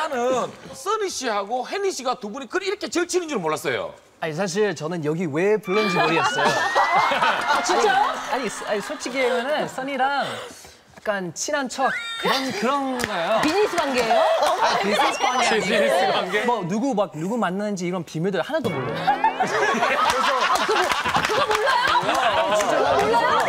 나는 써니 씨하고 헨리 씨가 두 분이 그리 이렇게 절친인 줄 몰랐어요. 아니 사실 저는 여기 왜 불렀는지 모르겠어요. 진짜요? 아니, 스- 아니 솔직히 얘기하면은 써니랑 약간 친한 척 그런 그런 거예요. 비즈니스 관계예요? 아, 비즈니스 관계. 비즈니스 관계? 뭐 누구 막 누구 만나는지 이런 비밀들 하나도 몰라요.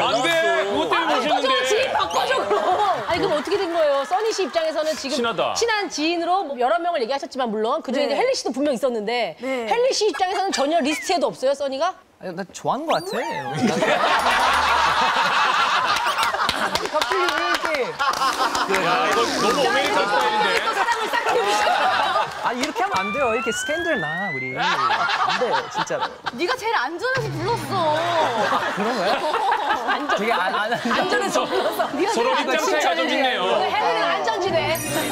안 돼. 그것 때문에 바꿔줘, 지인 오셨는데. 바꿔줘, 그럼. 아니, 그럼 어떻게 된 거예요? 써니 씨 입장에서는 지금 친하다. 친한 지인으로 뭐 여러 명을 얘기하셨지만, 물론. 그중에 네. 헨리 씨도 분명 있었는데, 네. 헨리 씨 입장에서는 전혀 리스트에도 없어요, 써니가? 아니, 나 좋아하는 것 같아. 갑자기 왜 이렇게 야, 이거 너무 어메리칸 스타일인데. 또 사랑을 싹 틔우기 시작해요. 아 이렇게 하면 안 돼요. 이렇게 스캔들 나 우리 안돼 진짜로. 네가 제일 안전해서 불렀어. 그런 거야? 되게 안, 안, 안, 안전해서 불렀어. 서로 입장 차이